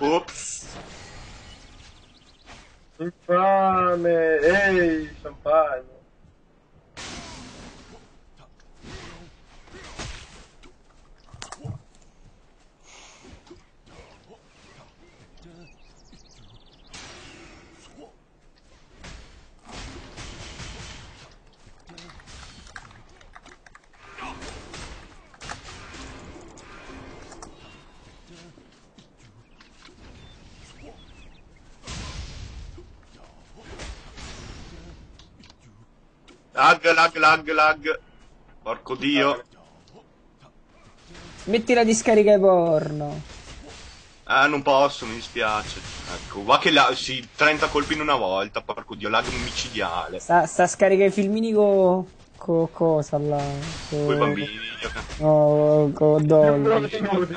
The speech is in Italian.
Ups. Infame! Ei, champanhe! Lag, lag, lag, lag. Porco dio. Metti la discarica porno. Ah, non posso, mi dispiace. Ecco, va che la... Sì, 30 colpi in una volta, porco dio, lag micidiale. Sta, sta a scaricare i filmini con... Co cosa là? Co... Quei bambini. No, con Dolly.